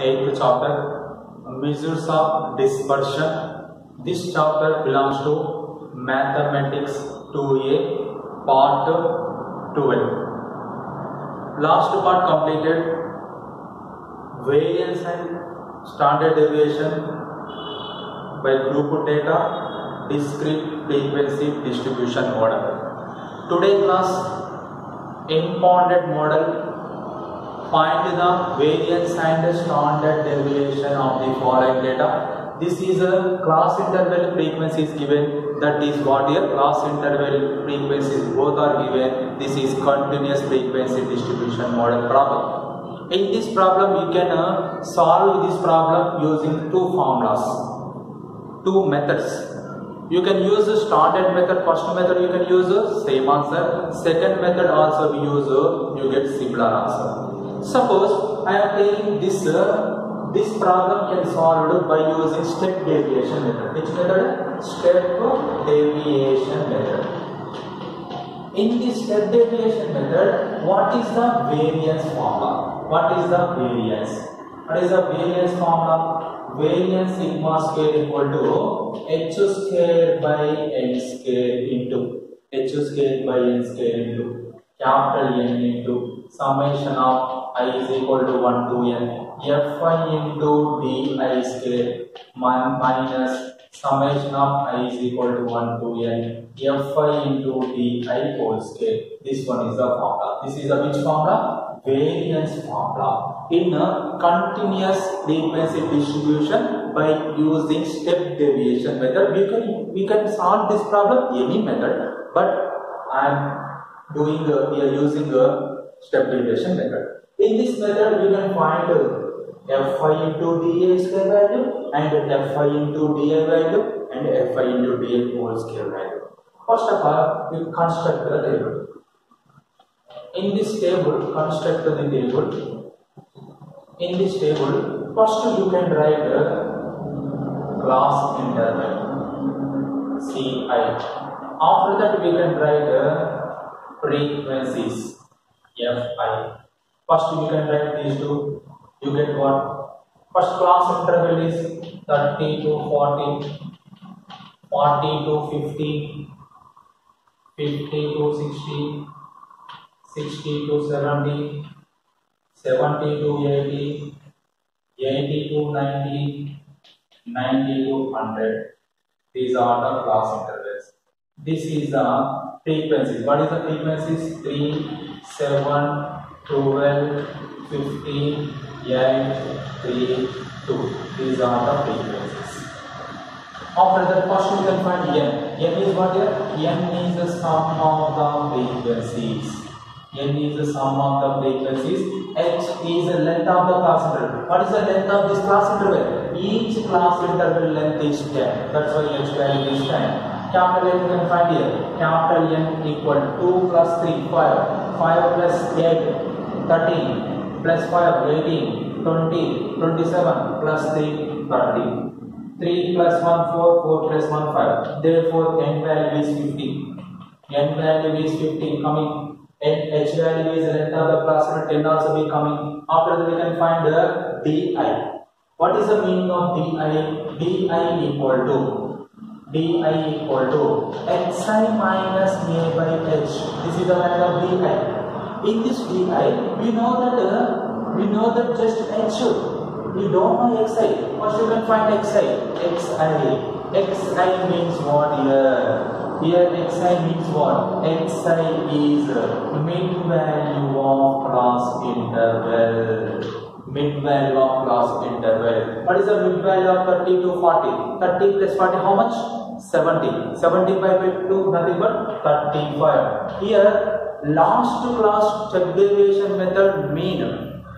8th chapter, Measures of Dispersion. This chapter belongs to Mathematics 2A, Part 12. Last part completed variance and standard deviation by group data, discrete frequency distribution model. Today class, impounded model find the variance and standard deviation of the following data. This is a class interval frequency is given. That is what here class interval frequencies both are given. This is continuous frequency distribution model problem. In this problem, you can uh, solve this problem using two formulas, two methods. You can use the standard method. First method you can use same answer. Second method also we use you get similar answer. Suppose I am taking this uh, this problem can solved by using step deviation method. Which method? Step deviation method. In this step deviation method, what is the variance formula? What is the variance? What is the variance formula? Variance sigma square equal to h square by n square into h square by n square into capital N into summation of i is equal to 1 to n fi into di square min- minus summation of i is equal to 1 to n fi into di whole square. This one is the formula. This is a which formula? Variance formula. In a continuous frequency distribution by using step deviation method, we can we can solve this problem any method, but I am doing uh, we are using a step deviation method. In this method, we can find uh, fi into dA square value and fi into dA value and fi into dA whole square value. First of all, we construct the table. In this table, construct the table. In this table, first you can write a class interval Ci. After that, we can write a frequencies fi first you can write these two you get what first class interval is 30 to 40 40 to 50 50 to 60 60 to 70 70 to 80 80 to 90 90 to 100 these are the class intervals this is the frequencies. What is the frequencies? 3, 7, 12, 15, 8, 3, 2. These are the frequencies. After that, first you can find n. n is what here? n is the sum of the frequencies. n is the sum of the frequencies. h is the length of the class interval. What is the length of this class interval? Each class interval length is 10. That's why h value is 10 capital N can find here. Capital N equal 2 plus 3, 5. 5 plus 8, 13. Plus 5, 18. 20, 27. Plus 3, 30. 3 plus 1, 4. 4 plus 1, 5. Therefore, N value is 50. N value is 15 coming. N H value is length of the class 10 also be coming. After that, we can find the DI. What is the meaning of DI? DI equal to di equal to xi minus a by h. This is the value of di. In this di, we know that uh, we know that just h. We don't know xi. First you can find xi. xi. xi means what here? Here xi means what? xi is mid value of class interval mid value of class interval. What is the mid value of 30 to 40? 30 plus 40, how much? 70. 75 by 2, nothing but 35. Here, last class step deviation method mean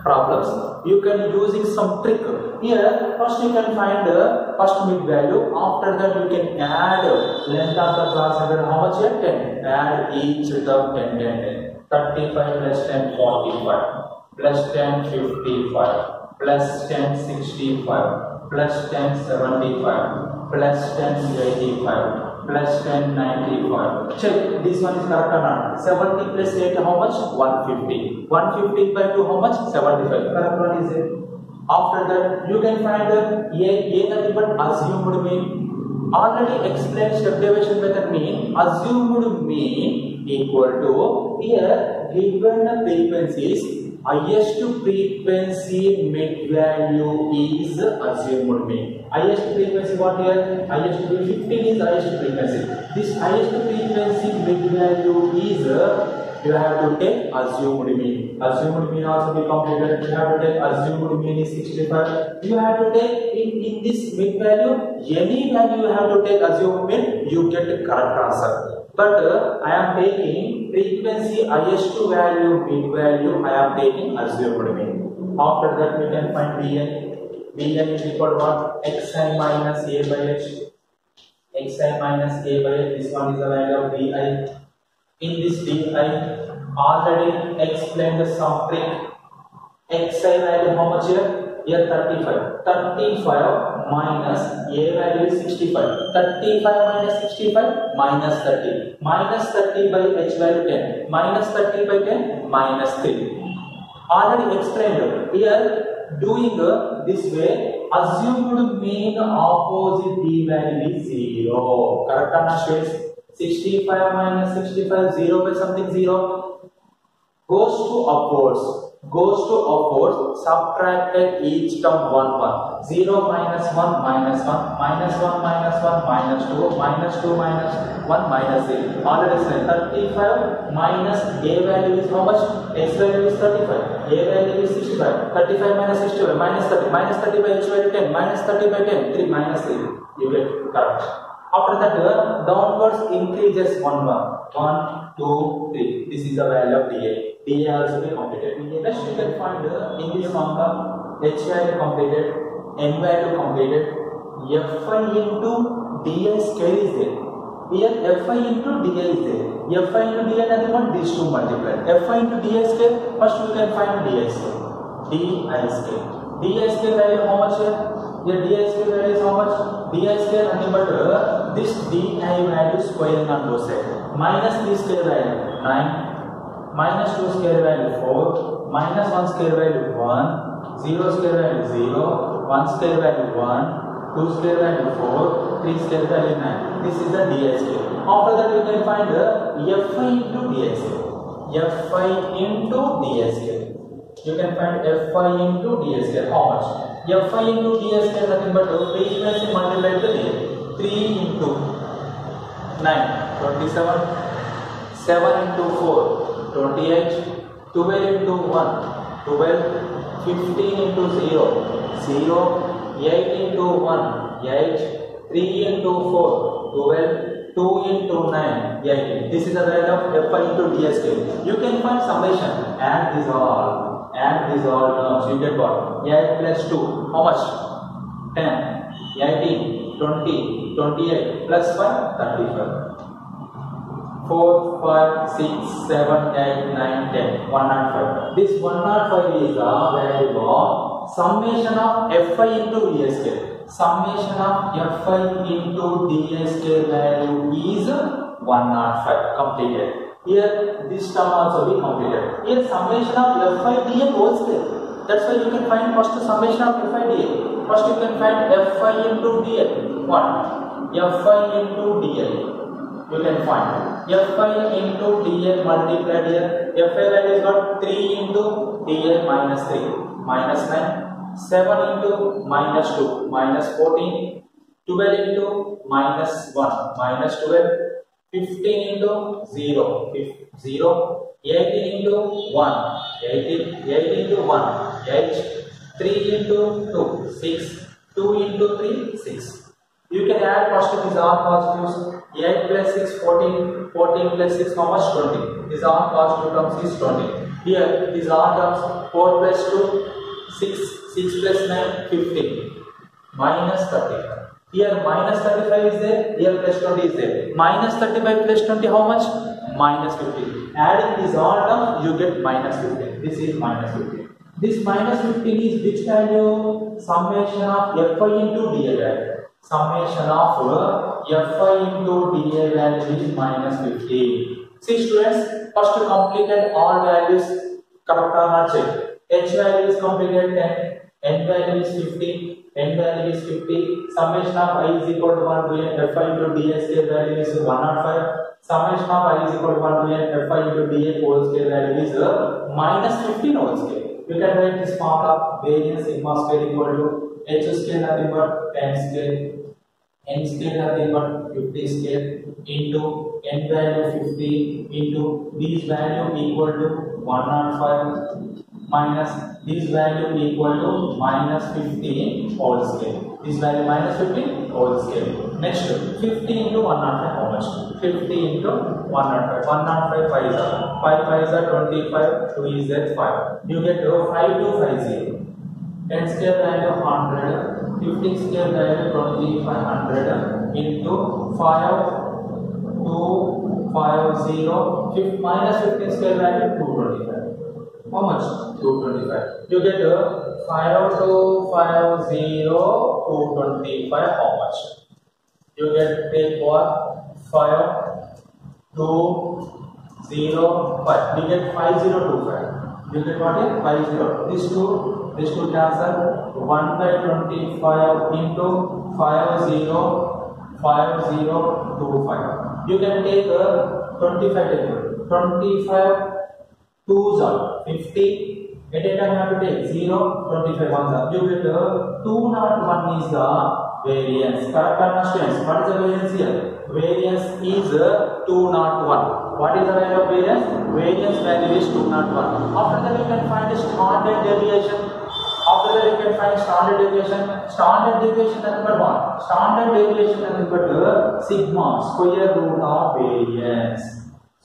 problems. You can using some trick. Here, first you can find the first mid value. After that, you can add uh, length of the class interval. How much here? 10. Add each term 10, 10, 10. 35 plus 10, 45 plus 10 55 plus 10 65 plus 10 75 plus 10 85 plus 10 95 check this one is correct or not 70 plus 8 how much 150 150 by 2 how much 75 correct one is it After that, you can find the A, A nothing but assumed mean. Already explained step deviation method mean. Assumed mean equal to here given the frequencies highest frequency mid value is assumed mean. Highest frequency what here? Highest 15 is highest frequency. This highest frequency mid value is you have to take assumed mean. Assumed mean also be completed. You have to take assumed mean is 65. You have to take in, in this mid value, any value you have to take assumed mean, you get the correct answer. But uh, I am taking frequency highest value, mid value, I am taking assumed mean. After that, we can find Bn. Bn is equal to what? xi minus a by h. xi minus a by h. This one is the value of di in this D already explained the sum trick. Xi value how much here? Here 35. 35 minus A value is 65. 35 minus 65 minus 30. Minus 30 by H value 10. Minus 30 by 10 minus 3. Already explained. Here doing this way assumed mean opposite D value is 0. Correct or not 65 minus 65, 0 by something 0 goes to upwards, goes to upwards, subtracted each term 1 1. 0 minus 1 minus 1, minus 1 minus 1 minus 2, minus 2 minus 1 minus 3. Already said 35 minus A value is how much? X value is 35, A value is 65. 35 minus 65 minus 30, minus 30 by H value 10, minus 30 by 10, 3 minus 3. You get correct. After that, uh, downwards increases one one. One, two, three. This is the value of dA. dA also be completed. Next, you can find uh, in this number H value completed, N value completed, Fi into dA square is there. Here Fi into dA is there. Fi into dA nothing but these two multiplied. Fi into dA square. First, you can find dA square. dA square. dA square value how much here? Here dA square value is how much? dA square nothing but uh, this di value square on both sides. Minus 3 square value 9, minus 2 square value 4, minus 1 square value 1, 0 square value 0, 1 square value 1, 2 square value 4, 3 square value 9. This is the DSK. After that you can find the fi into square. fi into DSK. You can find fi into DSK. How much? fi into DSK square nothing but frequency multiplied by the 3 into 9, 27, 7 into 4, 28, 12 into 1, 12, 15 into 0, 0, 8 into 1, 8, 3 into 4, 12, 2 into 9, 18. This is the value of Fi into DSK. You can find summation. Add this all. Add this all terms. You get what? 8 plus 2. How much? 10, 18, 20, 28 plus 5, 35. 4, 5, 6, 7, 8, 9, 10, 105. This 105 is the value of summation of Fi into dsk. Summation of Fi into dsk value is 105 completed. Here this term also be completed. Here summation of Fi dn whole. That's why you can find first summation of Fi dn. First you can find Fi into dl. What? Fi into dl. You can find Fi into dl multiplied here. Fi value is what? 3 into dl minus 3 minus 9. 7 into minus 2 minus 14. 12 into minus 1 minus 12. 15 into 0 0 18 into 1 18 8 into 1 8 3 into 2, 6. 2 into 3, 6. You can add positive, positives all positives. 8 plus 6, 14. 14 plus 6, how much? 20. These are positive terms is 20. Here, these are terms 4 plus 2, 6. 6 plus 9, 15. Minus 35. Here minus 35 is there, here plus 20 is there. Minus 35 plus 20, how much? Minus 15. Adding these all terms, you get minus 15. This is minus 15. This minus 15 is which value? Summation of Fi into value. Summation of Fi into dA value is minus 15. See students, first completed all values correct or check. H value is completed 10, n value is 50, n value is 50, summation of i is equal to 1 to n, fi into ds scale value is 105, summation of i is equal to 1 to n, fi into dA whole scale value is uh, minus 15 whole scale. You can write this formula variance sigma square equal to h scale nothing but 10 scale, n scale nothing but 50 scale into n value 50 into this value equal to 105 minus this value equal to minus 15 whole scale. This value minus 15 whole scale. Next 50 into 105 how much? 50 into 105. 105 5 is 5 5 is 25 2 is 5. You get uh, 5 to 50. 10 scale value 100 15 scale value 2500 into 5 2 5 0 5, minus 15 scale value 225 how much? 225 you get uh, 5 to 5 0 225 how much? You get take what 5 2 0 5 you get 5025 you get what? Is 50 this two this two cancel 1 by 25 into 50 you can take uh, 25 take 25 2s are 50 at a time you have to take 0 25 ones are you get uh, 2 not 1 is the variance. Correct or students? What is the variance here? Variance is uh, 2 not 1 what is the value of variance? Variance value is 2 not 1 after that you can find the standard deviation that you can find standard deviation standard deviation nothing but standard deviation but uh, sigma square root of variance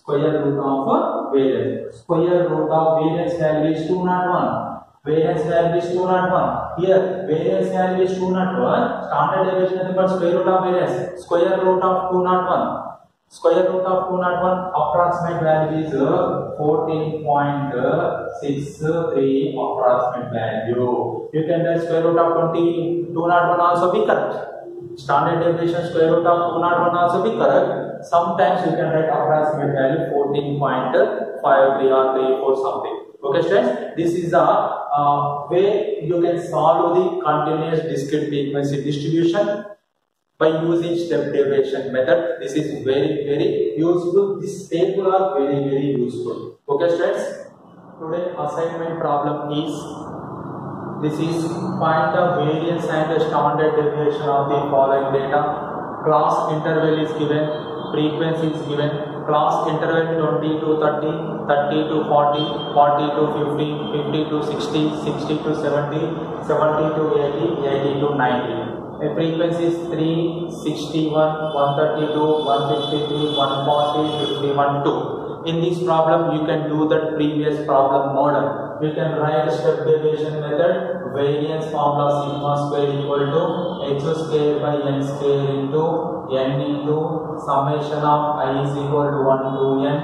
square root of variance. Square root of variance value is 201. Variance value is 201. Here, variance value is 201. Standard deviation equal square root of variance. Square root of 201. Square root of 201 approximate value is 14.63 approximate value. You can write square root of 20, 201 also be correct. Standard deviation square root of 201 also be correct. Sometimes you can write approximate value 14.53 or 34 something. Okay, students, this is the uh, way you can solve the continuous discrete frequency distribution by using step deviation method. This is very, very useful. This table are very, very useful. Okay, students. Today assignment problem is this is find the variance and the standard deviation of the following data. Class interval is given, frequency is given, class interval 20 to 30, 30 to 40, 40 to 50, 50 to 60, 60 to 70, 70 to 80, 80 to 90. The frequency is 361, 132, 153, 140, 51, 2. In this problem, you can do the previous problem model. You can write step deviation method, variance formula sigma square equal to h square by n square into n into summation of i is equal to 1 to n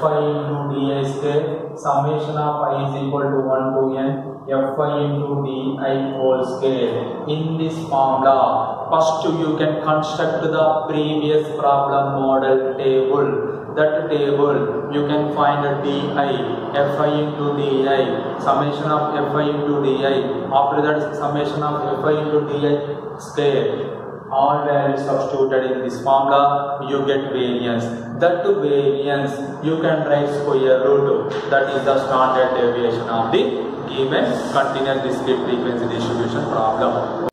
fi into di square summation of i is equal to 1 to n fi into di whole square in this formula first you can construct the previous problem model table. That table you can find di fi into di summation of fi into di after that summation of fi into di square all values substituted in this formula you get variance. That variance you can write square root. That is the standard deviation of the given continuous discrete frequency distribution problem